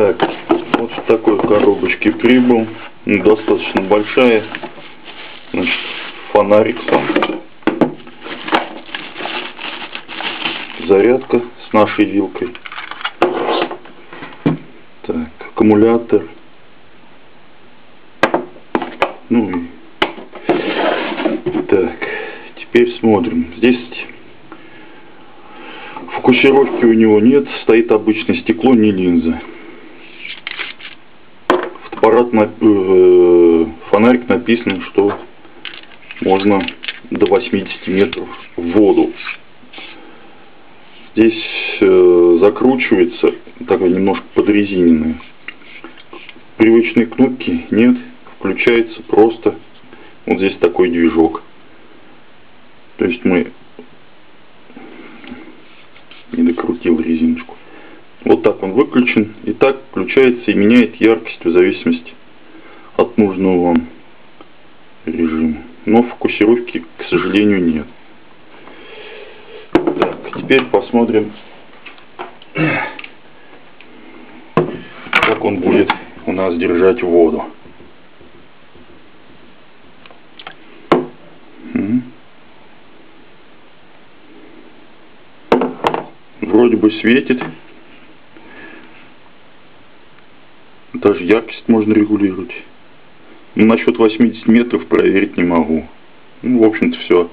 Так, вот в такой коробочке прибыл. Достаточно большая. Значит, фонарик сам. Зарядка с нашей вилкой. Так, аккумулятор. Ну и... Так, теперь смотрим. Здесь фокусировки у него нет, стоит обычное стекло, не линза. Фотоаппарат, на, э, фонарик написано, что можно до 80 метров в воду. Здесь э, закручивается, такой немножко подрезиненная. Привычной кнопки нет, включается просто вот здесь такой движок. То есть мы не докрутил резиночку. Он выключен. И так включается и меняет яркость в зависимости от нужного вам режима. Но фокусировки, к сожалению, нет. Так, теперь посмотрим, как он будет у нас держать воду. Вроде бы светит. Даже яркость можно регулировать. Но насчет 80 метров проверить не могу. Ну, в общем-то, все.